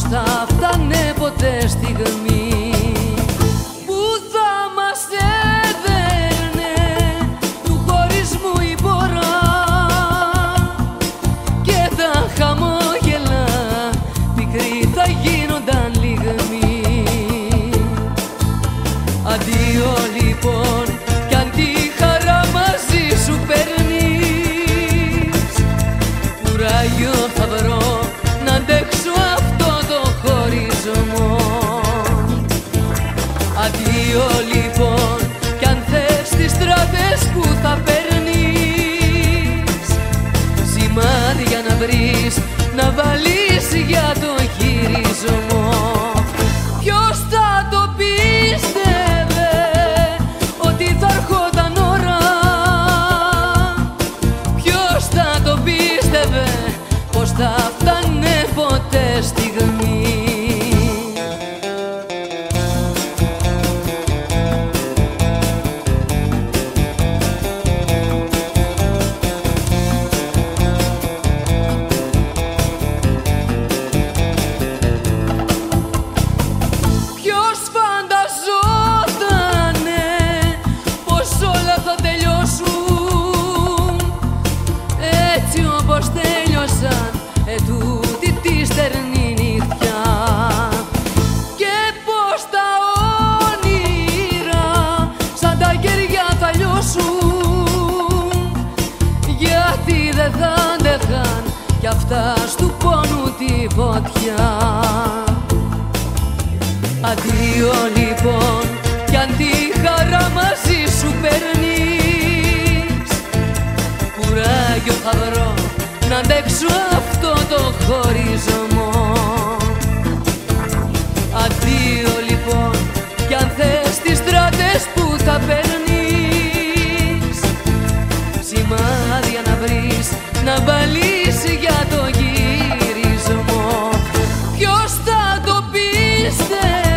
θα φτάνε ποτέ στιγμή που θα μας έδερνε του χωρισμού η πορά. Και τα χαμόγελα πως θα φτάνε ποτέ στιγμή λέγαν, λέγαν κι αυτά στου πόνου τη φωτιά. Αντίο λοιπόν κι αν τη χαρά μαζί σου παίρνεις Κουράγιο θα βρω να αντέξω αυτό το χωρισμό. Αντίο λοιπόν κι αν θες τη στρατή να βαλείς για το γύρισμό. Ποιος θα το πίστευε;